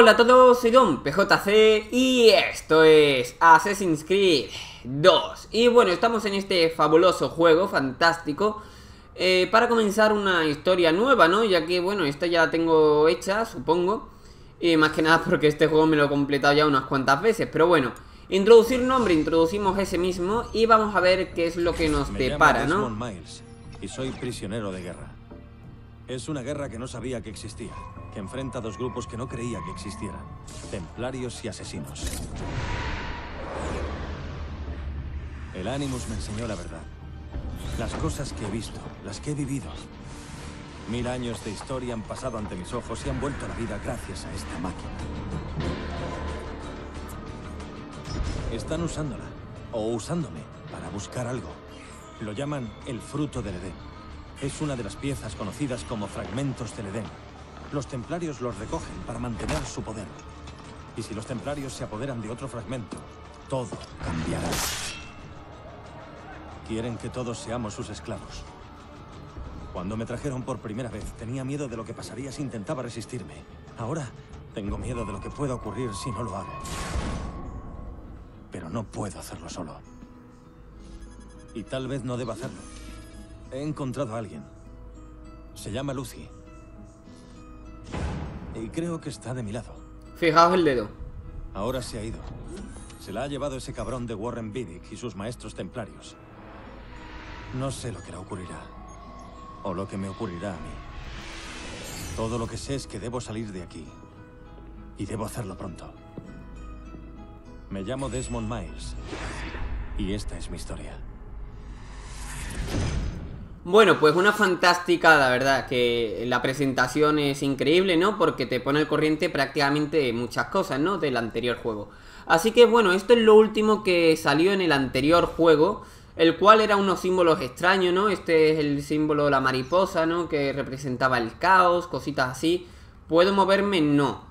Hola a todos, soy Don PJC y esto es Assassin's Creed 2 Y bueno, estamos en este fabuloso juego, fantástico eh, Para comenzar una historia nueva, ¿no? Ya que, bueno, esta ya la tengo hecha, supongo Y más que nada porque este juego me lo he completado ya unas cuantas veces Pero bueno, introducir nombre, introducimos ese mismo Y vamos a ver qué es lo que nos depara, ¿no? Miles y soy prisionero de guerra Es una guerra que no sabía que existía que enfrenta a dos grupos que no creía que existieran. Templarios y asesinos. El Animus me enseñó la verdad. Las cosas que he visto, las que he vivido. Mil años de historia han pasado ante mis ojos y han vuelto a la vida gracias a esta máquina. Están usándola, o usándome, para buscar algo. Lo llaman el fruto del Edén. Es una de las piezas conocidas como fragmentos del Edén. Los templarios los recogen para mantener su poder. Y si los templarios se apoderan de otro fragmento, todo cambiará. Quieren que todos seamos sus esclavos. Cuando me trajeron por primera vez, tenía miedo de lo que pasaría si intentaba resistirme. Ahora, tengo miedo de lo que pueda ocurrir si no lo hago. Pero no puedo hacerlo solo. Y tal vez no deba hacerlo. He encontrado a alguien. Se llama Lucy. Y creo que está de mi lado. Fijaos el dedo. Ahora se ha ido. Se la ha llevado ese cabrón de Warren Vidic y sus maestros templarios. No sé lo que le ocurrirá. O lo que me ocurrirá a mí. Todo lo que sé es que debo salir de aquí. Y debo hacerlo pronto. Me llamo Desmond Miles. Y esta es mi historia. Bueno, pues una fantástica, la verdad, que la presentación es increíble, ¿no? Porque te pone al corriente prácticamente muchas cosas, ¿no? Del anterior juego. Así que bueno, esto es lo último que salió en el anterior juego, el cual era unos símbolos extraños, ¿no? Este es el símbolo de la mariposa, ¿no? Que representaba el caos, cositas así. ¿Puedo moverme? No.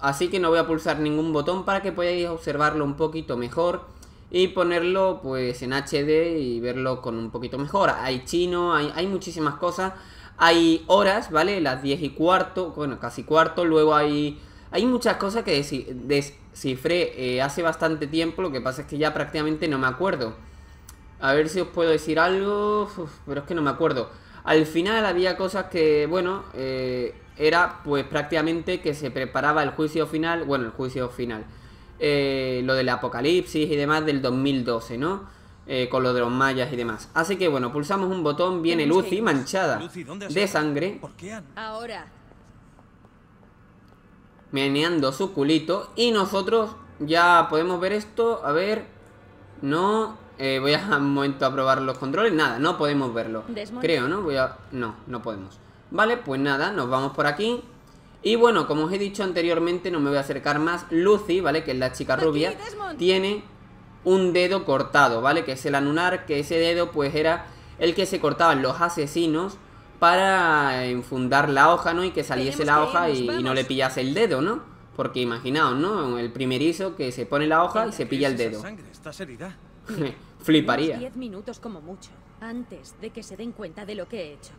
Así que no voy a pulsar ningún botón para que podáis observarlo un poquito mejor y ponerlo pues en HD y verlo con un poquito mejor. Hay chino, hay, hay muchísimas cosas. Hay horas, ¿vale? Las 10 y cuarto, bueno, casi cuarto. Luego hay, hay muchas cosas que descifré eh, hace bastante tiempo. Lo que pasa es que ya prácticamente no me acuerdo. A ver si os puedo decir algo, pero es que no me acuerdo. Al final había cosas que, bueno, eh, era pues prácticamente que se preparaba el juicio final, bueno, el juicio final eh, lo del apocalipsis y demás del 2012, ¿no? Eh, con lo de los mayas y demás. Así que bueno, pulsamos un botón, viene Lucy manchada de sangre. Ahora. Meneando su culito. Y nosotros ya podemos ver esto. A ver. No. Eh, voy a un momento a probar los controles. Nada, no podemos verlo. Creo, ¿no? Voy a... No, no podemos. Vale, pues nada, nos vamos por aquí. Y bueno, como os he dicho anteriormente, no me voy a acercar más. Lucy, ¿vale? Que es la chica rubia, tiene un dedo cortado, ¿vale? Que es el anular, que ese dedo pues era el que se cortaban los asesinos para enfundar la hoja, ¿no? Y que saliese la hoja y, no le pillase el dedo, ¿no? Porque imaginaos, ¿no? El primerizo que se pone la hoja y se pilla el dedo. Fliparía. 10 minutos como mucho, antes de que se den cuenta de lo que he hecho.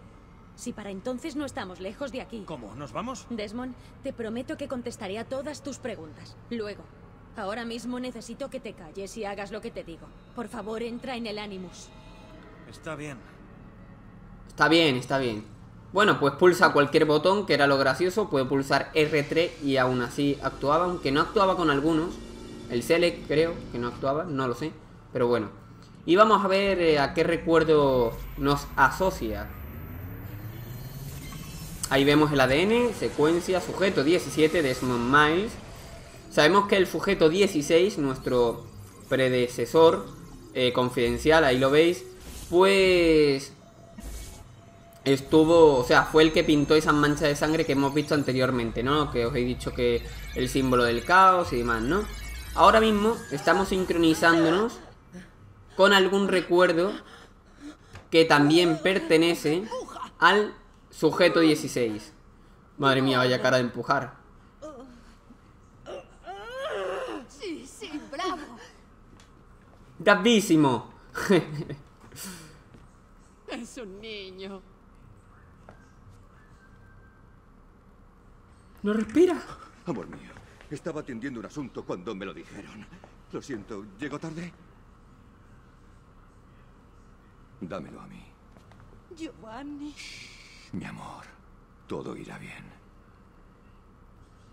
Si para entonces no estamos lejos de aquí. ¿Cómo? ¿Nos vamos? Desmond, te prometo que contestaré a todas tus preguntas. Luego. Ahora mismo necesito que te calles y hagas lo que te digo. Por favor, entra en el Animus. Está bien. Está bien, está bien. Bueno, pues pulsa cualquier botón, que era lo gracioso. Puede pulsar R3 y aún así actuaba, aunque no actuaba con algunos. El Select creo que no actuaba, no lo sé. Pero bueno. Y vamos a ver eh, a qué recuerdo nos asocia Ahí vemos el ADN, secuencia, sujeto 17, Desmond Miles. Sabemos que el sujeto 16, nuestro predecesor eh, confidencial, ahí lo veis, pues estuvo, o sea, fue el que pintó esa mancha de sangre que hemos visto anteriormente, ¿no? Que os he dicho que el símbolo del caos y demás, ¿no? Ahora mismo estamos sincronizándonos con algún recuerdo que también pertenece al Sujeto 16. Madre mía, vaya cara de empujar. Sí, sí, bravo. Bravísimo. es un niño. ¿No respira? Amor mío, Estaba atendiendo un asunto cuando me lo dijeron. Lo siento, ¿llego tarde? Dámelo a mí. Giovanni. Mi amor, todo irá bien.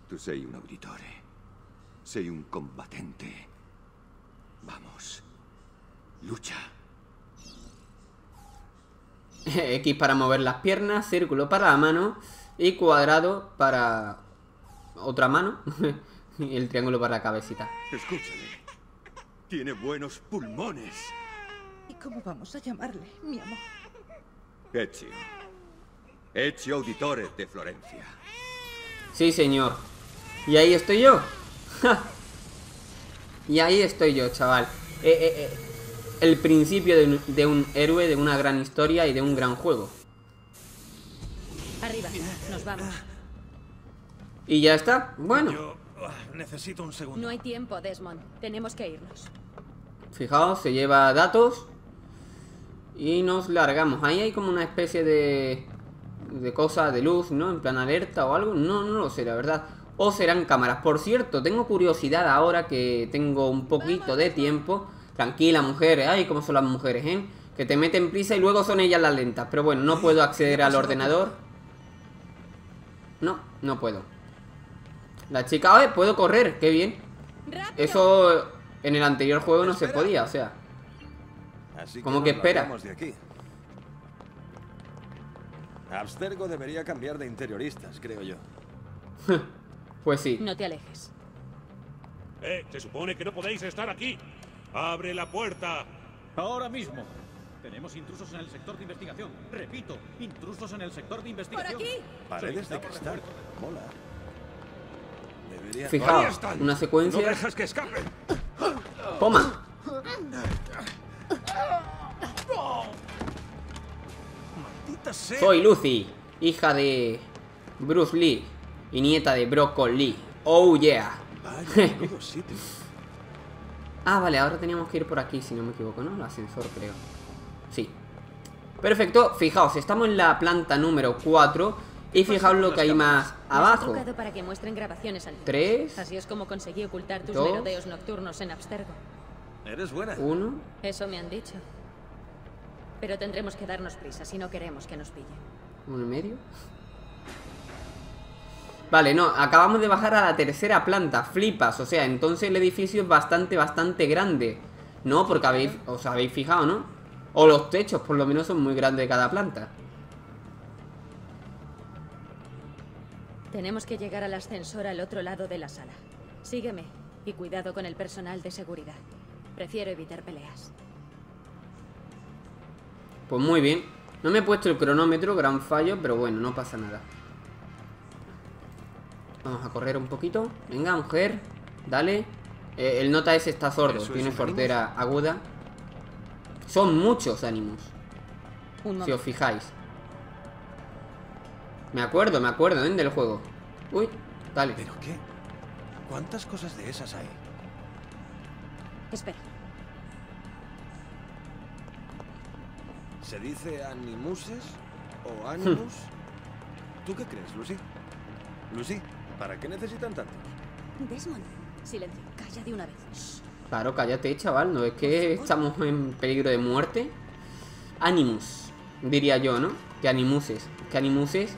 Tu sei un auditore. Sei un combatente. Vamos. Lucha. X para mover las piernas, círculo para la mano y cuadrado para otra mano y el triángulo para la cabecita. Escúchale. Tiene buenos pulmones. ¿Y cómo vamos a llamarle, mi amor? Ezio. Ezio Auditore de Florencia. Sí, señor. Y ahí estoy yo. y ahí estoy yo, chaval. Eh, eh, eh, el principio de un, de un héroe, de una gran historia y de un gran juego. Arriba, nos vamos. Y ya está. Bueno, Yo ah, necesito un segundo. No hay tiempo, Desmond. Tenemos que irnos. fijaos, se lleva datos. Y nos largamos. Ahí hay como una especie de... De cosa de luz, ¿no? En plan alerta o algo. No, no lo sé, la verdad. O serán cámaras. Por cierto, tengo curiosidad ahora que tengo un poquito de tiempo. Tranquila, mujer. Ay, cómo son las mujeres, ¿eh? Que te meten prisa y luego son ellas las lentas. Pero bueno, no puedo acceder al ordenador. No, no puedo. La chica, ¡ay! Puedo correr, qué bien. Eso en el anterior juego no se podía, o sea. Así ¿Cómo nos que espera? largamos de aquí. Abstergo debería cambiar de interioristas, creo yo. Pues sí. No te alejes. Eh, se supone que no podéis estar aquí. ¡Abre la puerta! Ahora mismo. Tenemos intrusos en el sector de investigación. Repito, intrusos en el sector de ¡Por investigación. aquí! Paredes de cristal. Mola. Debería... ¡Ahí Fijaos, una ¡No secuencia. dejas que escapen! ¡Toma! Soy Lucy, hija de Bruce Lee y nieta de Broccoli. Oh yeah. Vaya. Ah, vale, ahora teníamos que ir por aquí, si no me equivoco, ¿no? El ascensor, creo. Sí. Perfecto, fijaos, estamos en la planta número 4 y fijaos lo que hay más abajo. para que muestren grabaciones Tres. Así es como conseguí ocultar tus Dos. merodeos nocturnos en Abstergo. Eres buena. Uno, Eso me han dicho. Pero tendremos que darnos prisa si no queremos que nos pillen. uno y medio. Vale, no, acabamos de bajar a la tercera planta, flipas, o sea, entonces el edificio es bastante, bastante grande. No, porque habéis, os habéis fijado, ¿no? O los techos, por lo menos, son muy grandes de cada planta. Tenemos que llegar al ascensor al otro lado de la sala. Sígueme y cuidado con el personal de seguridad. Prefiero evitar peleas. Pues muy bien. No me he puesto el cronómetro, gran fallo, pero bueno, no pasa nada. Vamos a correr un poquito. Venga, mujer, dale. Eh, el nota ese está sordo, ¿Eso es tiene un sordera aguda. Son muchos ánimos, Un si os fijáis. Me acuerdo, me acuerdo, ¿eh? Del juego. Uy, dale. ¿Pero qué? ¿Cuántas cosas de esas hay? Espera. ¿Se dice animuses o animus? ¿Tú qué crees, Lucy? Lucy, ¿para qué necesitan tantos? Desmond. Silencio. Calla de una vez. Shh. Claro, cállate, chaval. ¿No es que estamos en peligro de muerte? Animus, diría yo, ¿no? Que animuses. Que animuses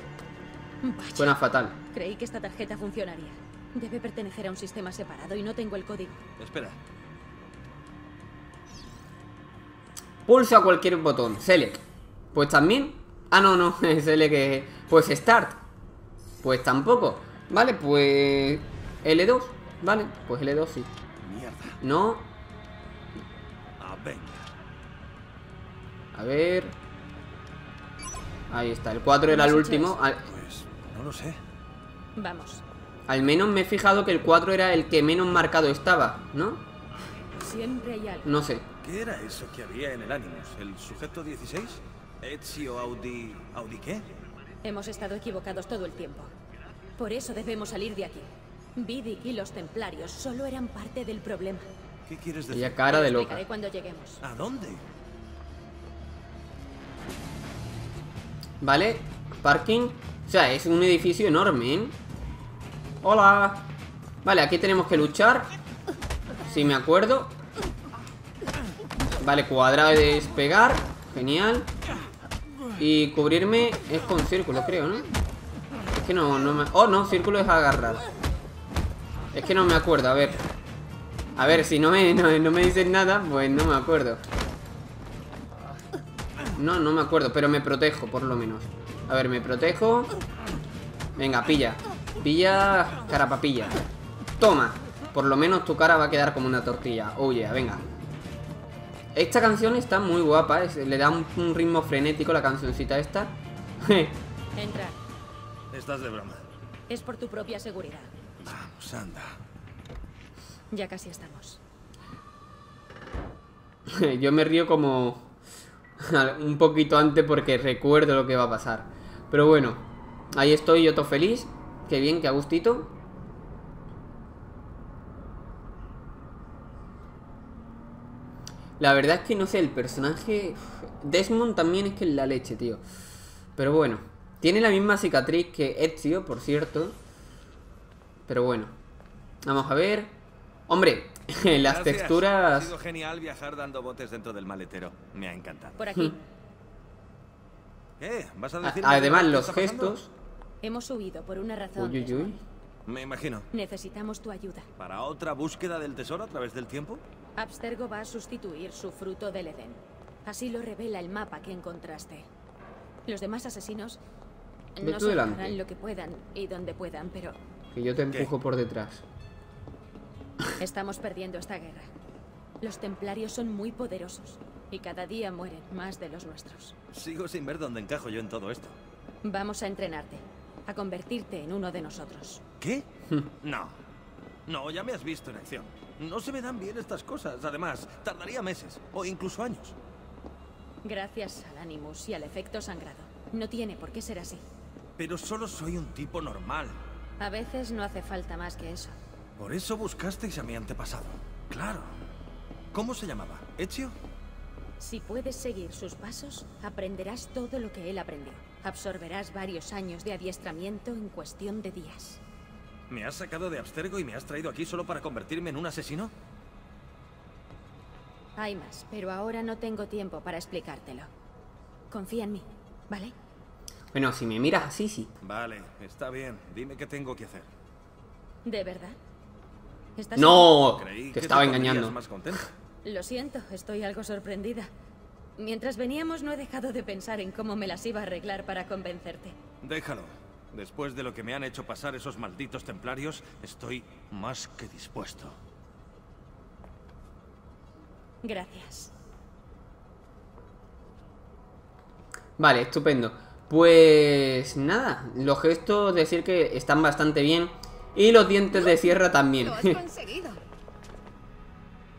Vaya. suena fatal. Creí que esta tarjeta funcionaría. Debe pertenecer a un sistema separado y no tengo el código. Espera, Pulsa cualquier botón. Select. Pues también. Ah, no, no. Select. eh, Pues Start. Pues tampoco. Vale, pues. L2. Vale, pues L2 sí. mierda. No. Ah. A ver. Ahí está. El 4 era el ¿Cómo has hecho último. Al, Pues, no lo sé. Vamos. al menos me he fijado que el 4 era el que menos marcado estaba, ¿no? Siempre hay algo. No sé. ¿Qué era eso que había en el Animus? ¿El sujeto 16? ¿Ezio Audi... ¿Audi qué? Hemos estado equivocados todo el tiempo. Por eso debemos salir de aquí. Vidic y los templarios solo eran parte del problema. ¿Qué quieres decir? Ella cara de lo loca. cuando lleguemos. ¿A dónde? ¿Vale? Parking. O sea, es un edificio enorme, ¿eh? Hola. Vale, aquí tenemos que luchar. Si me acuerdo. Vale, cuadrado de despegar. Genial. Y cubrirme es con círculo, creo, ¿no? Es que no, no me... Oh, no, círculo es agarrar. Es que no me acuerdo, a ver. A ver, si no me, no, me dicen nada, pues no me acuerdo. No, no me acuerdo, pero me protejo, por lo menos. A ver, me protejo. Venga, pilla. Pilla, carapapilla. Toma. Por lo menos tu cara va a quedar como una tortilla. Oye, venga. Esta canción está muy guapa, es- le da un, un ritmo frenético la cancioncita esta. Entra. Estás de broma. Es por tu propia seguridad. Vamos, anda. Ya casi estamos. Yo me río como un poquito antes porque recuerdo lo que va a pasar. Pero bueno, ahí estoy yo todo feliz. Qué bien, qué a gustito. La verdad es que no sé, el personaje... Desmond también es que es la leche, tío. Pero bueno, tiene la misma cicatriz que Ezio, por cierto. Pero bueno, vamos a ver. Hombre, las Gracias. texturas... Ha sido genial viajar dando botes dentro del maletero. Me ha encantado. Por aquí. ¿Qué? ¿Vas a A- decirme Además, los gestos... Hemos huido por una razón. Uy, uy, uy. Me imagino. Necesitamos tu ayuda. ¿Para otra búsqueda del tesoro a través del tiempo? Abstergo va a sustituir su fruto del Edén. Así lo revela el mapa que encontraste. Los demás asesinos Ve no harán lo que puedan y donde puedan, pero Que yo te empujo por detrás. estamos perdiendo esta guerra. Los templarios son muy poderosos y cada día mueren más de los nuestros. Sigo sin ver dónde encajo yo en todo esto. Vamos a entrenarte, a convertirte en uno de nosotros. ¿Qué? no. No, ya me has visto en acción. No se me dan bien estas cosas. Además, tardaría meses o incluso años. Gracias al Animus y al efecto sangrado. No tiene por qué ser así. Pero solo soy un tipo normal. A veces no hace falta más que eso. Por eso buscasteis a mi antepasado. Claro. ¿Cómo se llamaba? ¿Ezio? Si puedes seguir sus pasos, aprenderás todo lo que él aprendió. Absorberás varios años de adiestramiento en cuestión de días. ¿Me has sacado de Abstergo y me has traído aquí solo para convertirme en un asesino? Hay más, pero ahora no tengo tiempo para explicártelo. Confía en mí, ¿vale? Bueno, si me miras así, sí. Vale, está bien. Dime qué tengo que hacer. ¿De verdad? ¿Estás ¡No! Creí Te que estaba engañando. más? Lo siento, estoy algo sorprendida. Mientras veníamos no he dejado de pensar en cómo me las iba a arreglar para convencerte. Déjalo. Después de lo que me han hecho pasar esos malditos templarios, estoy más que dispuesto. Gracias. Vale, estupendo. Pues nada, los gestos decir que están bastante bien. Y los dientes de sierra también. Lo has conseguido.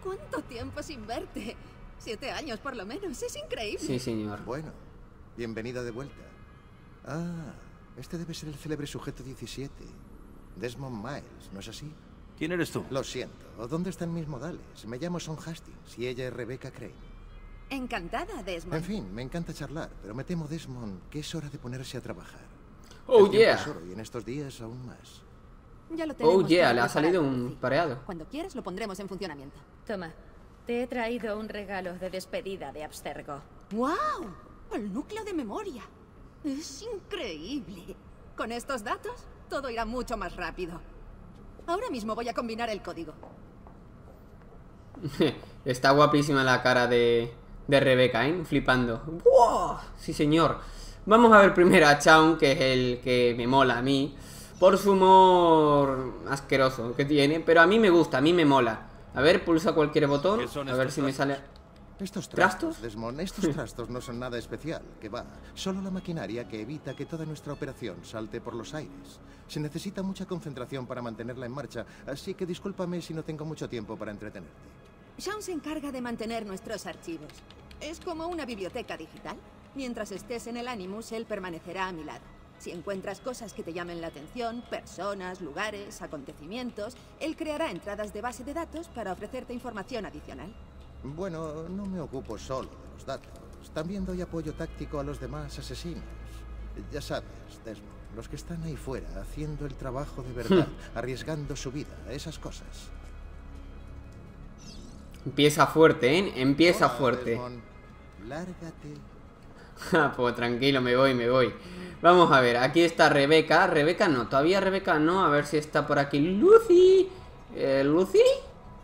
¿Cuánto tiempo sin verte? Siete años por lo menos. Es increíble. sí, señor. Bueno, bienvenida de vuelta. Ah, este debe ser el célebre sujeto 17. Desmond Miles, ¿no es así? ¿Quién eres tú? Lo siento. ¿Dónde están mis modales? Me llamo Son Hastings y ella es Rebecca Crane. Encantada, Desmond. En fin, me encanta charlar, pero me temo, Desmond, que es hora de ponerse a trabajar. Oh El yeah. oro y en estos días aún más. Ya lo tenemos Oh yeah, le ha salido un pareado. Cuando quieras lo pondremos en funcionamiento. Toma, te he traído un regalo de despedida de Abstergo. ¡Wow! El núcleo de memoria. Es increíble. Con estos datos, todo irá mucho más rápido. Ahora mismo voy a combinar el código. Está guapísima la cara de, de Rebeca, ¿eh? Flipando. ¡Wow! Sí, señor. Vamos a ver primero a Chaun, que es el que me mola a mí. Por su humor asqueroso que tiene. Pero a mí me gusta, a mí me mola. A ver, pulsa cualquier botón. ¿Qué son A ver si me sale... Estos ¿Trastos? trastos, Desmond, estos trastos no son nada especial, que va. Solo la maquinaria que evita que toda nuestra operación salte por los aires. Se necesita mucha concentración para mantenerla en marcha, así que discúlpame si no tengo mucho tiempo para entretenerte. Sean se encarga de mantener nuestros archivos. Es como una biblioteca digital. Mientras estés en el Animus, él permanecerá a mi lado. Si encuentras cosas que te llamen la atención, personas, lugares, acontecimientos, él creará entradas de base de datos para ofrecerte información adicional. Bueno, no me ocupo solo de los datos. También doy apoyo táctico a los demás asesinos. Ya sabes, Desmond. Los que están ahí fuera, haciendo el trabajo de verdad, arriesgando su vida, esas cosas. Empieza fuerte, ¿eh? Empieza Hola, fuerte. Desmond. Lárgate. Ah, pues tranquilo, me voy, me voy. Vamos a ver, aquí está Rebeca. Rebeca no, todavía Rebeca no. A ver si está por aquí Lucy. Eh, ¿Lucy?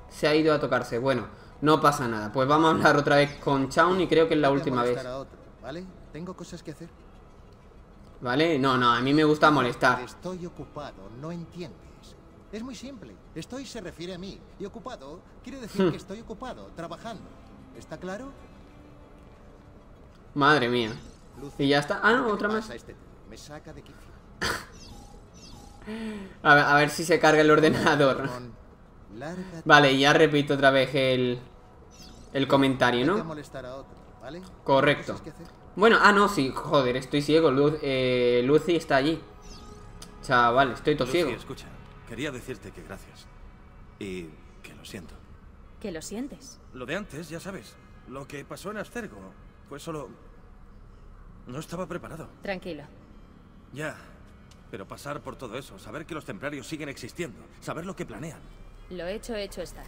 Se ha ido a tocarse. Bueno, no pasa nada. Pues vamos a hablar otra vez con Chaun y creo que es la última vez. a otro, ¿vale? Tengo cosas que hacer. ¿Vale? No, no, a mí me gusta molestar. Estoy ocupado, no entiendes. Es muy simple. Estoy se refiere a mí. Y ocupado quiere decir que estoy ocupado, trabajando. ¿Está claro? Madre mía. Y ya está. Ah, no, ¿qué le otra más. este? Me saca de. A ver, a ver si se carga el ordenador. Vale, ya repito otra vez el, el comentario, ¿no? Correcto. Bueno, ah, no, sí, joder, estoy ciego. Lu- eh, Lucy está allí. Chaval, estoy todo Lucy, ciego. escucha. Quería decirte que gracias. Y que lo siento. Que lo sientes. Lo de antes, ya sabes. Lo que pasó en Abstergo fue solo... No estaba preparado. Tranquilo. Ya. Pero pasar por todo eso, saber que los templarios siguen existiendo, saber lo que planean. Lo hecho, hecho está.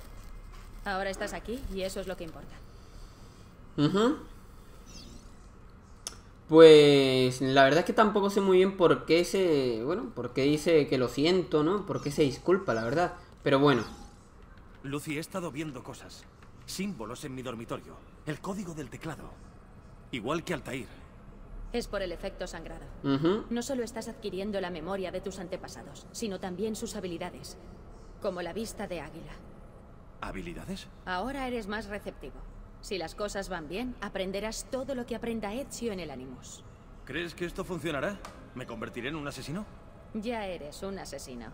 Ahora estás aquí y eso es lo que importa. Ujú. Pues la verdad es que tampoco sé muy bien por qué se... Bueno, por qué dice que lo siento, ¿no? Por qué se disculpa, la verdad. Pero bueno. Lucy, he estado viendo cosas. Símbolos en mi dormitorio. El código del teclado. Igual que Altair. Es por el efecto sangrado. Ujú. No solo estás adquiriendo la memoria de tus antepasados, sino también sus habilidades, como la vista de águila. ¿Habilidades? Ahora eres más receptivo. Si las cosas van bien, aprenderás todo lo que aprenda Ezio en el Animus. ¿Crees que esto funcionará? ¿Me convertiré en un asesino? Ya eres un asesino.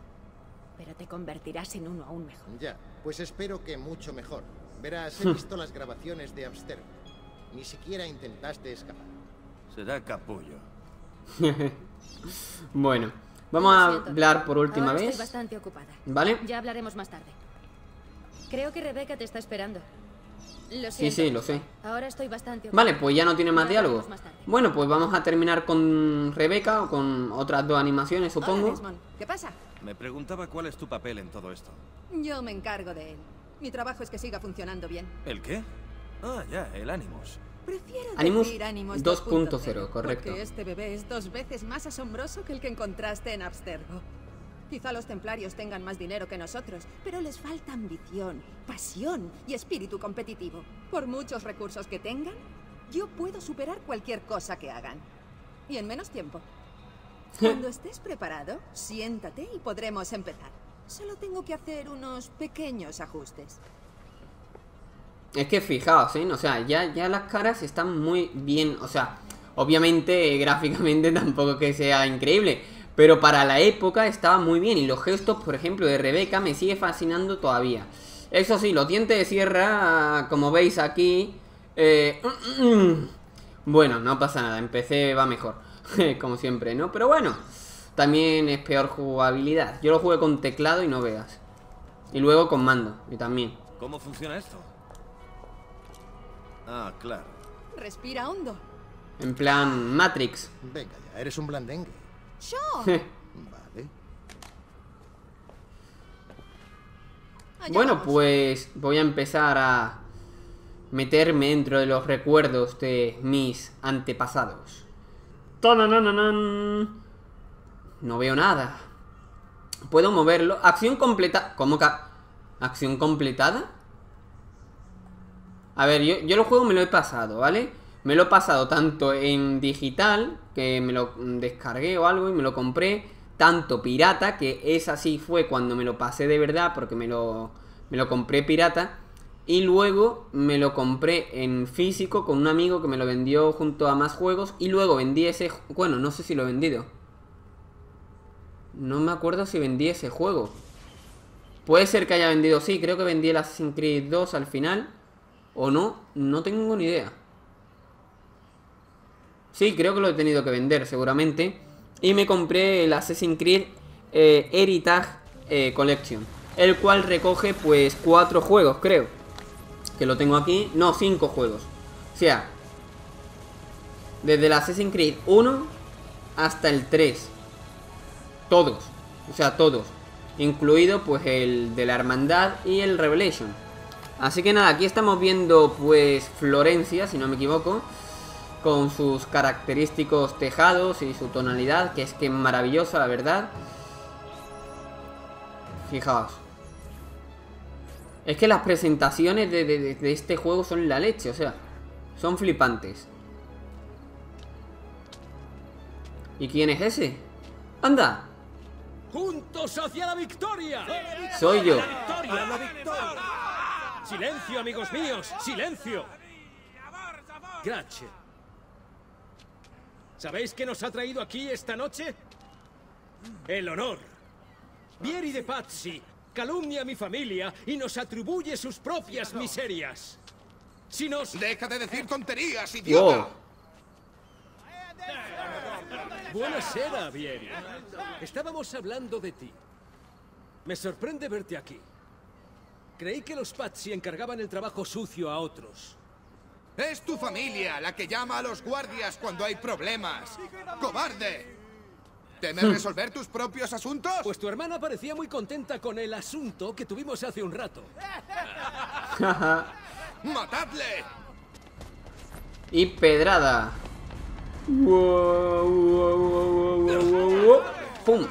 Pero te convertirás en uno aún mejor. Ya, pues espero que mucho mejor. Verás, he visto las grabaciones de Abstergo. Ni siquiera intentaste escapar. Será capullo. Bueno. Vamos a hablar por última Ahora vez. Estoy bastante ocupada. ¿Vale? Ya hablaremos más tarde. Creo que Rebeca te está esperando. Lo Sí, sí, lo sé. Ahora estoy bastante ocupada. Vale, pues ya no tiene más Ya diálogo. más. Bueno, pues vamos a terminar con Rebeca o con otras dos animaciones, Hola, supongo. Desmond. ¿Qué pasa? Me preguntaba cuál es tu papel en todo esto. Yo me encargo de él. Mi trabajo es que siga funcionando bien. ¿El qué? Ah, ya, el Animus. Prefiero Animus decir Animus 2.0, correcto. Porque este bebé es dos veces más asombroso que el que encontraste en Abstergo. Quizá los templarios tengan más dinero que nosotros, pero les falta ambición, pasión y espíritu competitivo. Por muchos recursos que tengan, yo puedo superar cualquier cosa que hagan. Y en menos tiempo. Cuando estés preparado, siéntate y podremos empezar. Solo tengo que hacer unos pequeños ajustes. Es que fijaos, ¿eh? O sea, ya, ya las caras están muy bien. O sea, obviamente gráficamente tampoco que sea increíble. Pero para la época estaba muy bien. Y los gestos, por ejemplo, de Rebeca me sigue fascinando todavía. Eso sí, los dientes de sierra, como veis aquí... eh, bueno, no pasa nada. En PC va mejor. como siempre, ¿no? Pero bueno, también es peor jugabilidad. Yo lo jugué con teclado y no veas. Y luego con mando. Y también. ¿Cómo funciona esto? Ah, claro. Respira hondo. En plan Matrix. Venga ya, eres un blandengue. ¡Yo! Vale. Bueno, pues voy a empezar a meterme dentro de los recuerdos de mis antepasados. No veo nada. Puedo moverlo. Acción completa. ¿Cómo que? ¿Acción completada? A ver, yo, yo el juego me lo he pasado, ¿vale? Me lo he pasado tanto en digital, que me lo descargué o algo y me lo compré, tanto pirata, que esa sí fue cuando me lo pasé de verdad, porque me lo, me lo compré pirata, y luego me lo compré en físico con un amigo que me lo vendió junto a más juegos, y luego vendí ese... Bueno, no sé si lo he vendido. No me acuerdo si vendí ese juego. Puede ser que haya vendido, sí, creo que vendí el Assassin's Creed 2 al final. ¿O no? No tengo ni idea. Sí, creo que lo he tenido que vender seguramente. Y me compré el Assassin's Creed eh, Heritage eh, Collection. El cual recoge pues cuatro juegos, creo. Que lo tengo aquí. No, cinco juegos. O sea, desde el Assassin's Creed 1 hasta el 3. todos. O sea, todos. Incluido pues el de la Hermandad y el Revelation. Así que nada, aquí estamos viendo pues Florencia, si no me equivoco. Con sus característicos tejados y su tonalidad, que es que maravillosa, la verdad. Fijaos. Es que las presentaciones de, de- de este juego son la leche, o sea, son flipantes. ¿Y quién es ese? ¡Anda! ¡Juntos hacia la victoria! Soy yo. ¡La victoria! ¡La victoria! ¡Silencio, amigos míos! ¡Silencio! Gracias. ¿Sabéis qué nos ha traído aquí esta noche? El honor. Vieri de Pazzi calumnia a mi familia y nos atribuye sus propias miserias. Si nos... Deja de decir tonterías, Wow. Buenasera, Vieri. Estábamos hablando de ti. Me sorprende verte aquí. Creí que los Pazzi encargaban el trabajo sucio a otros. Es tu familia la que llama a los guardias cuando hay problemas. ¡Cobarde! ¿Temes resolver tus propios asuntos? Pues tu hermana parecía muy contenta con el asunto que tuvimos hace un rato. ¡Matadle! y pedrada. Wow, wow, wow, wow, wow, wow. ¡Pum!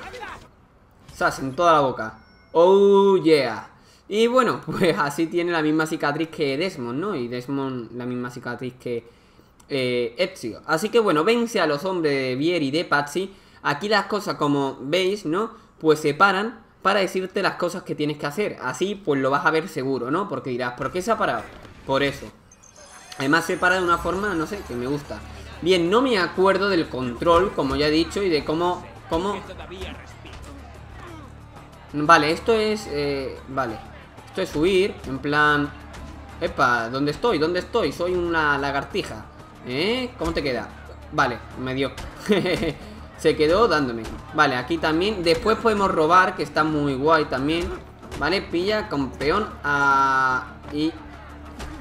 Sas en toda la boca. ¡Oh, yeah! Y bueno, pues así tiene la misma cicatriz que Desmond, ¿no? Y Desmond la misma cicatriz que eh, Ezio. Así que bueno, vence a los hombres de Vieri y de Patsy. Aquí las cosas, como veis, ¿no? Pues se paran para decirte las cosas que tienes que hacer. Así, pues lo vas a ver seguro, ¿no? Porque dirás, ¿por qué se ha parado? Por eso. Además se para de una forma, no sé, que me gusta. Bien, no me acuerdo del control, como ya he dicho, y de cómo... cómo... Vale, esto es... eh, vale. Esto es huir, en plan... Epa, ¿dónde estoy? ¿Dónde estoy? Soy una lagartija. ¿Eh? ¿Cómo te queda? Vale, me dio. Se quedó dándome. Vale, aquí también. Después podemos robar, que está muy guay también. Vale, pilla, campeón. Y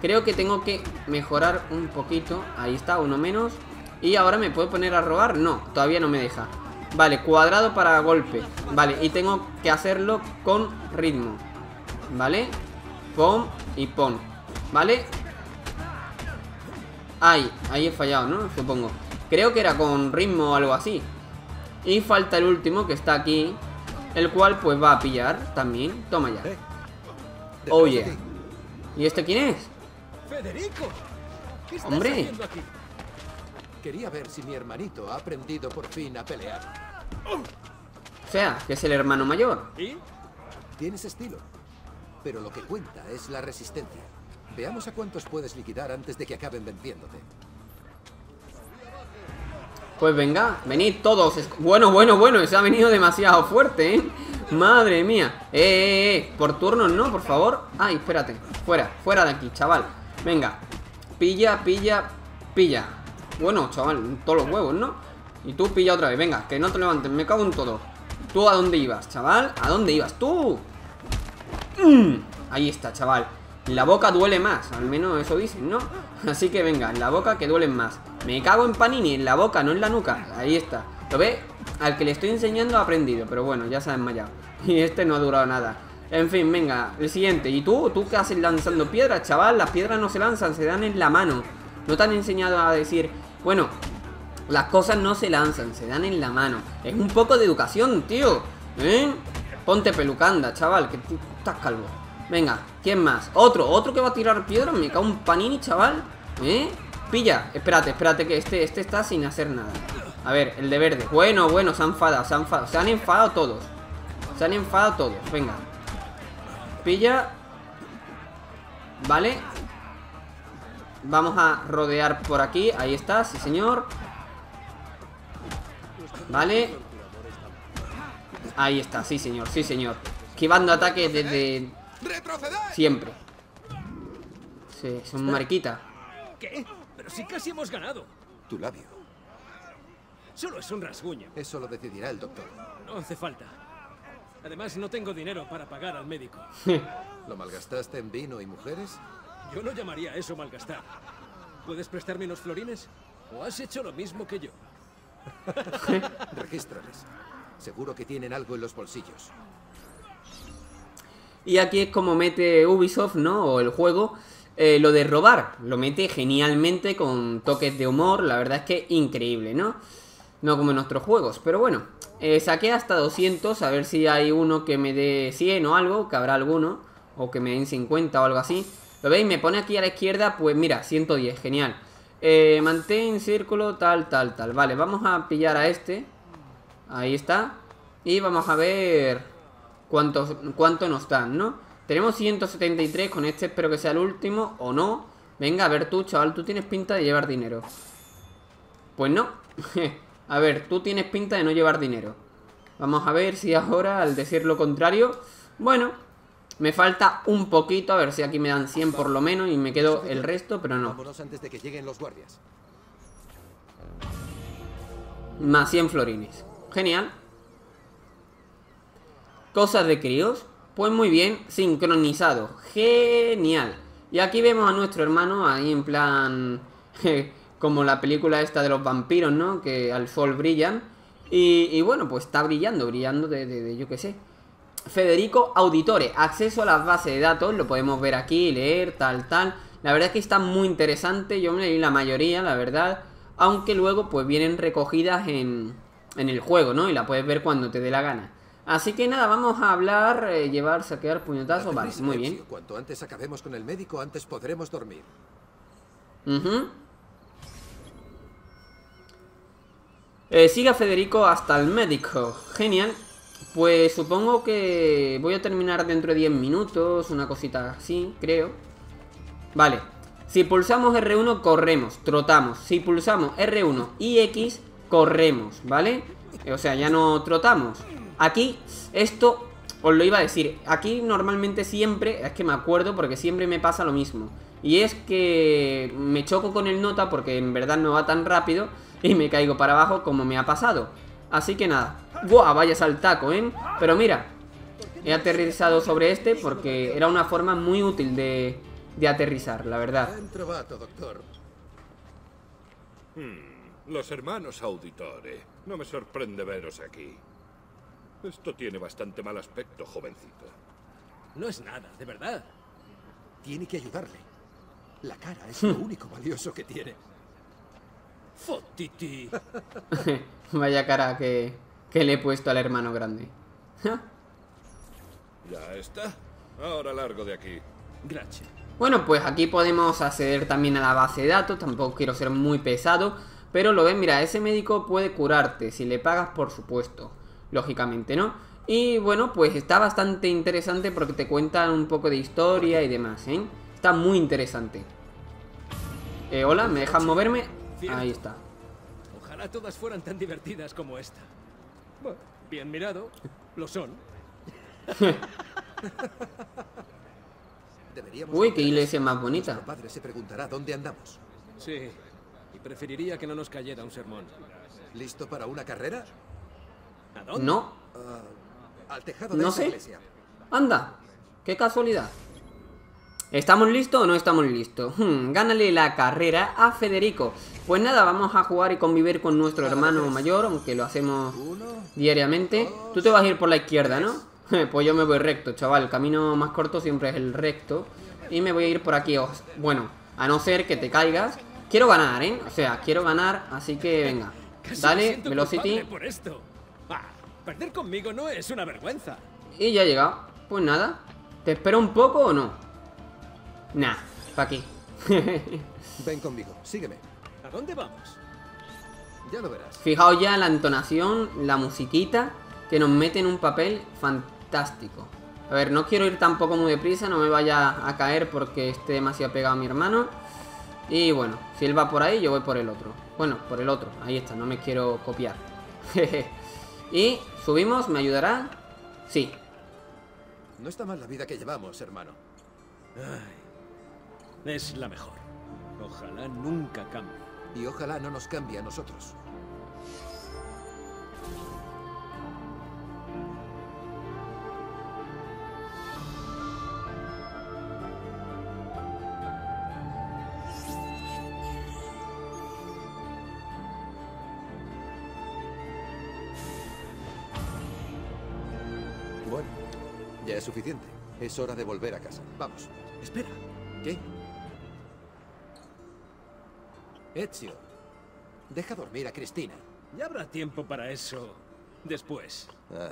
creo que tengo que mejorar un poquito. Ahí está, uno menos. Y ahora me puedo poner a robar. No, todavía no me deja. Vale, cuadrado para golpe. Vale, y tengo que hacerlo con ritmo. Vale. Pon y pon. Vale. Ahí, ahí he fallado, ¿no? Supongo. Creo que era con ritmo o algo así. Y falta el último que está aquí. El cual pues va a pillar también. Toma ya. Oh yeah. ¿Y este quién es? ¡Federico! ¿Qué estás Hombre. Quería ver si mi hermanito ha aprendido por fin a pelear. O sea, que es el hermano mayor. ¿Y? Tienes estilo. Pero lo que cuenta es la resistencia. Veamos a cuántos puedes liquidar antes de que acaben venciéndote. Pues venga, venid todos. Bueno, bueno, bueno, se ha venido demasiado fuerte, ¿eh? Madre mía. Eh, eh, eh. Por turnos, ¿no? Por favor. Ay, espérate. Fuera, fuera de aquí, chaval. Venga. Pilla, pilla, pilla. Bueno, chaval, todos los huevos, ¿no? Y tú pilla otra vez. Venga, que no te levantes. Me cago en todo. ¿Tú a dónde ibas, chaval? ¿A dónde ibas? ¡Tú! Mm, Ahí está, chaval. La boca duele más, al menos eso dicen, ¿no? Así que venga, en la boca que duelen más. Me cago en Panini, en la boca, no en la nuca. Ahí está. ¿Lo ve? Al que le estoy enseñando ha aprendido, pero bueno, ya se ha desmayado. Y este no ha durado nada. En fin, venga, el siguiente. ¿Y tú? ¿Tú qué haces lanzando piedras, chaval? Las piedras no se lanzan, se dan en la mano. No te han enseñado a decir, bueno, las cosas no se lanzan, se dan en la mano. Es un poco de educación, tío. ¿Eh? Ponte pelucanda, chaval, que estás calvo. Venga, ¿quién más? Otro, otro que va a tirar piedras. Me cago un panini, chaval. ¿Eh? Pilla. Espérate, espérate, que este, este está sin hacer nada. A ver, el de verde. Bueno, bueno, se han enfadado, se han enfadado. Se han enfadado todos. Se han enfadado todos. Venga. Pilla. Vale. Vamos a rodear por aquí. Ahí está, sí señor. Vale. Ahí está, sí señor, sí señor. Esquivando ataques desde siempre. Sí, son mariquita. ¿Qué? Pero si casi hemos ganado. Tu labio. Solo es un rasguño. Eso lo decidirá el doctor. No hace falta. Además, no tengo dinero para pagar al médico. ¿Lo malgastaste en vino y mujeres? Yo no llamaría eso malgastar. ¿Puedes prestarme unos florines? ¿O has hecho lo mismo que yo? Regístrales. Seguro que tienen algo en los bolsillos. Y aquí es como mete Ubisoft, ¿no? O el juego, eh, lo de robar. Lo mete genialmente con toques de humor. La verdad es que increíble, ¿no? No como en otros juegos. Pero bueno, eh, saqué hasta 200. A ver si hay uno que me dé 100 o algo. Que habrá alguno. O que me den 50 o algo así. ¿Lo veis? Me pone aquí a la izquierda. Pues mira, 110. Genial. Eh, mantén círculo, tal, tal, tal. Vale, vamos a pillar a este. Ahí está. Y vamos a ver cuánto, cuánto nos dan, ¿no? Tenemos 173 con este, espero que sea el último o no. Venga, a ver tú, chaval, tú tienes pinta de llevar dinero. Pues no. a ver, tú tienes pinta de no llevar dinero. Vamos a ver si ahora, al decir lo contrario... Bueno, me falta un poquito, a ver si aquí me dan 100 por lo menos y me quedo el resto, pero no. Antes de que lleguen los guardias. Más 100 florines. Genial. Cosas de críos. Pues muy bien, sincronizado. Genial. Y aquí vemos a nuestro hermano ahí en plan... como la película esta de los vampiros, ¿no? Que al sol brillan. Y, bueno, pues está brillando, brillando de yo qué sé. Federico Auditore, acceso a las bases de datos, lo podemos ver aquí, leer, tal, tal. La verdad es que está muy interesante, yo me leí la mayoría, la verdad. Aunque luego pues vienen recogidas en, en el juego, ¿no? Y la puedes ver cuando te dé la gana. Así que nada, vamos a hablar, eh, llevar, saquear, puñetazo, vale, muy bien. Cuanto antes acabemos con el médico, antes podremos dormir. Uh eh, sigue a Federico hasta el médico, genial. Pues supongo que voy a terminar dentro de 10 minutos, una cosita así, creo. Vale, si pulsamos R1 corremos, trotamos. Si pulsamos R1 y X corremos, ¿vale? O sea, ya no trotamos. Aquí, esto os lo iba a decir. Aquí normalmente siempre, es que me acuerdo porque siempre me pasa lo mismo. Y es que me choco con el nota porque en verdad no va tan rápido y me caigo para abajo como me ha pasado. Así que nada. ¡Buah! Vaya saltaco, ¿eh? Pero mira, he aterrizado sobre este porque era una forma muy útil de, de aterrizar, la verdad. trovato, doctor. Hmm, los hermanos Auditore. No me sorprende veros aquí. Esto tiene bastante mal aspecto, jovencita. No es nada, de verdad. Tiene que ayudarle. La cara es lo único valioso que tiene. Fotiti. Vaya cara que, que le he puesto al hermano grande. ya está. Ahora largo de aquí. Gracias. Bueno, pues aquí podemos acceder también a la base de datos. Tampoco quiero ser muy pesado. Pero lo ven, mira, ese médico puede curarte. Si le pagas, por supuesto. Lógicamente, ¿no? Y bueno, pues está bastante interesante porque te cuentan un poco de historia y demás, ¿eh? Está muy interesante. Eh, hola, ¿me dejan moverme? Ahí está. Ojalá todas fueran tan divertidas como esta. Bueno, bien mirado. Lo son. Deberíamos Uy, qué iglesia más bonita. Nuestro padre se preguntará dónde andamos. Sí. Y preferiría que no nos cayera un sermón. ¿Listo para una carrera? ¿A dónde? No. Uh, al tejado de No sé. iglesia. Anda, qué casualidad. ¿Estamos listos o no estamos listos? Hmm, gánale la carrera a Federico. Pues nada, vamos a jugar y convivir con nuestro hermano mayor, aunque lo hacemos diariamente. Tú te vas a ir por la izquierda, ¿no? pues yo me voy recto, chaval. El camino más corto siempre es el recto. Y me voy a ir por aquí. Bueno, a no ser que te caigas. Quiero ganar, ¿eh? O sea, quiero ganar, así que venga. Dale, Velocity. Perder conmigo no es una vergüenza. Y ya he llegado. Pues nada. ¿Te espero un poco o no? Nah, pa' aquí. Ven conmigo, sígueme. ¿A dónde vamos? Ya lo verás. Fijaos ya la entonación, la musiquita, que nos mete en un papel fantástico. A ver, no quiero ir tampoco muy deprisa, no me vaya a caer porque esté demasiado pegado a mi hermano. Y bueno, si él va por ahí, yo voy por el otro. Bueno, por el otro, ahí está, no me quiero copiar. y subimos, ¿me ayudará? Sí. No está mal la vida que llevamos, hermano. Ay, es la mejor. Ojalá nunca cambie. Y ojalá no nos cambie a nosotros. Suficiente. Es hora de volver a casa. Vamos. Espera. ¿Qué? Ezio, deja dormir a Cristina. Ya habrá tiempo para eso después. Ah,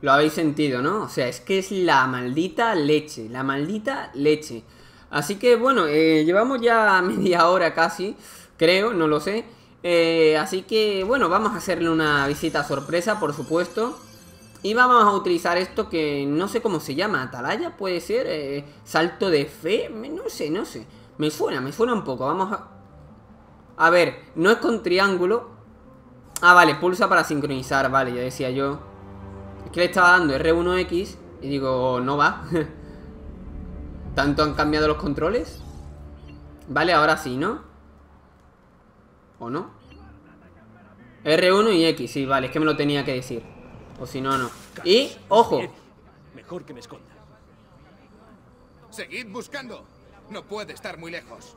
Lo habéis sentido, ¿no? O sea, es que es la maldita leche, la maldita leche. Así que bueno, eh, llevamos ya media hora casi, creo, no lo sé. Eh, así que bueno, vamos a hacerle una visita sorpresa, por supuesto. Y vamos a utilizar esto que no sé cómo se llama, atalaya puede ser, Eh, salto de fe, no sé, no sé. Me suena, me suena un poco, vamos a... A ver, no es con triángulo. Ah, vale, pulsa para sincronizar, vale, ya decía yo. Es que le estaba dando R1X y digo, no va. ¿Tanto han cambiado los controles? Vale, ahora sí, ¿no? ¿O no? R1 y X, sí, vale, es que me lo tenía que decir. O si no, no. Y, ojo. Mejor que me esconda. Seguid buscando. No puede estar muy lejos.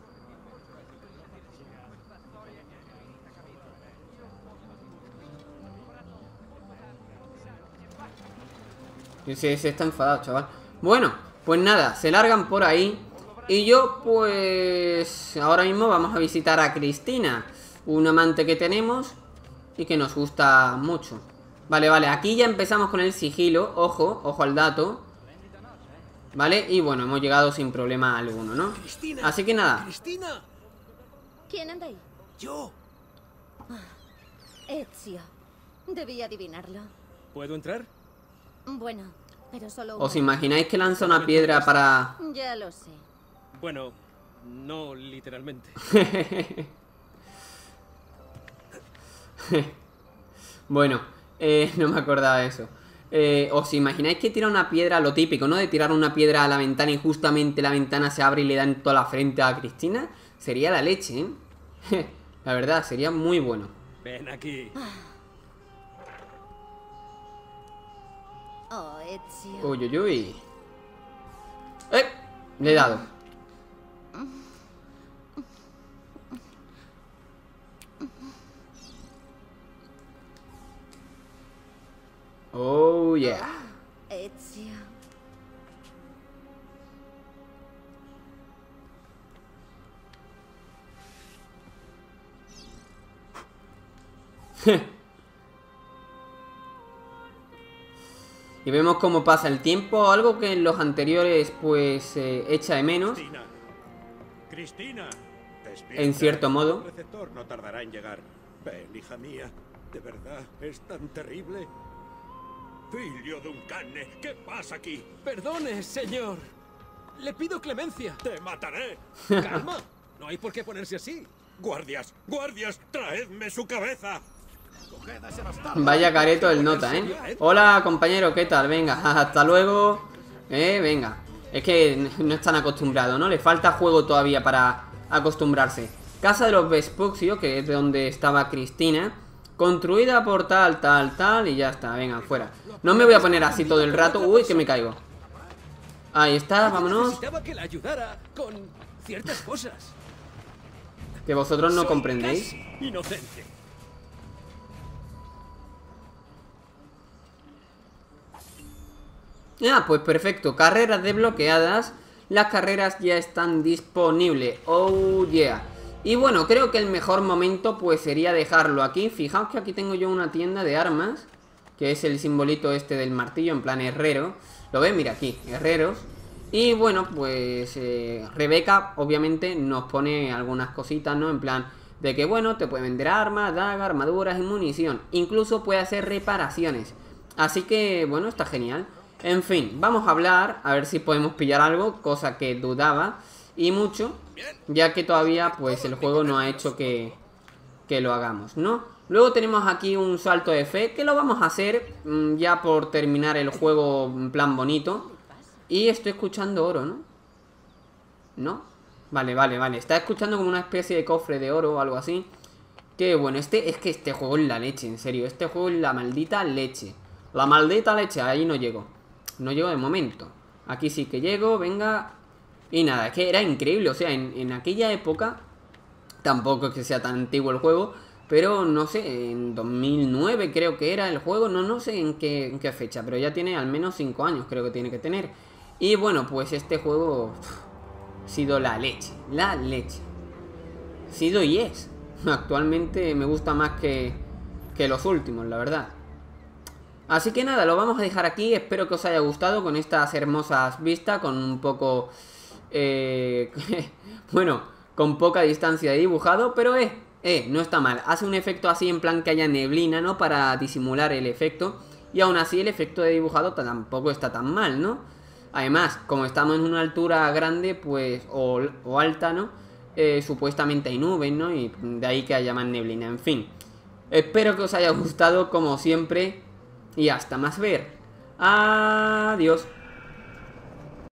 se, se está enfadado, chaval. Bueno, pues nada, se largan por ahí. Y yo, pues. Ahora mismo vamos a visitar a Cristina. Un amante que tenemos y que nos gusta mucho. Vale, vale, aquí ya empezamos con el sigilo. Ojo, ojo al dato. Vale, y bueno, hemos llegado sin problema alguno, ¿no? Cristina. Así que nada. Cristina. ¿Quién anda ahí? Yo. Ezio. Debí adivinarlo. ¿Puedo entrar? Bueno, pero solo un ¿Os imagináis que lanza una piedra para... Ya lo sé. Bueno, no literalmente. Bueno, eh, no me acordaba de eso. Eh, ¿Os imagináis que tira una piedra, lo típico, ¿no? De tirar una piedra a la ventana y justamente la ventana se abre y le da en toda la frente a Cristina? Sería la leche, ¿eh? la verdad, sería muy bueno. Ven aquí. Oh, Ezio. Uy, uy, uy. ¡Eh! Le he dado. Oh, yeah. Ezio. Y vemos cómo pasa el tiempo, algo que en los anteriores pues eh, echa de menos. Cristina. Cristina. En cierto modo. El receptor no tardará en llegar. Ven, hija mía. ¿De verdad es tan terrible? Filio de un cane. ¿Qué pasa aquí? Perdone, señor. Le pido clemencia. ¡Te mataré! Calma. No hay por qué ponerse así. ¡Guardias! ¡Guardias! ¡Traedme su cabeza! Vaya careto el nota, ¿eh? Hola, compañero, ¿qué tal? Venga, hasta luego. Eh, venga. Es que no están acostumbrados, ¿no? Le falta juego todavía para acostumbrarse. Casa de los Vespucio, que es de donde estaba Cristina. Construida por tal, tal, tal, y ya está, venga, fuera. No me voy a poner así todo el rato. Uy, que me caigo. Ahí está, vámonos. Que la ayudara con ciertas cosas. Que vosotros no comprendéis. Inocente. Ah, pues perfecto. Carreras desbloqueadas. Las carreras ya están disponibles. Oh, yeah. Y bueno, creo que el mejor momento pues sería dejarlo aquí. Fijaos que aquí tengo yo una tienda de armas. Que es el simbolito este del martillo en plan herrero. ¿Lo ven? Mira aquí, herreros. Y bueno, pues eh, Rebeca obviamente nos pone algunas cositas, ¿no? En plan de que bueno, te puede vender armas, dagas, armaduras y munición. Incluso puede hacer reparaciones. Así que bueno, está genial. En fin, vamos a hablar, a ver si podemos pillar algo, cosa que dudaba. Y mucho, ya que todavía pues el juego no ha hecho que, que lo hagamos, ¿no? Luego tenemos aquí un salto de fe, que lo vamos a hacer mm, ya por terminar el juego en plan bonito. Y estoy escuchando oro, ¿no? ¿No? Vale, vale, vale. Está escuchando como una especie de cofre de oro o algo así. Que bueno, este es que este juego es la leche, en serio. Este juego es la maldita leche. La maldita leche, ahí no llego. No llego de momento. Aquí sí que llego, venga. Y nada, es que era increíble. O sea, en, en aquella época, tampoco es que sea tan antiguo el juego, Pero no sé, en 2009 creo que era el juego, no, no sé en qué, en qué fecha, pero ya tiene al menos 5 años, creo que tiene que tener. Y bueno, pues este juego ha sido la leche, la leche. Ha sido y es. Actualmente me gusta más que, que los últimos, la verdad. Así que nada, lo vamos a dejar aquí. Espero que os haya gustado con estas hermosas vistas, con un poco... Eh, bueno, con poca distancia de dibujado, pero eh, eh, no está mal. Hace un efecto así en plan que haya neblina, ¿no? Para disimular el efecto. Y aún así el efecto de dibujado tampoco está tan mal, ¿no? Además, como estamos en una altura grande, pues, o, o alta, ¿no? Eh, supuestamente hay nubes, ¿no? Y de ahí que haya más neblina, en fin. Espero que os haya gustado como siempre y hasta más ver. Adiós.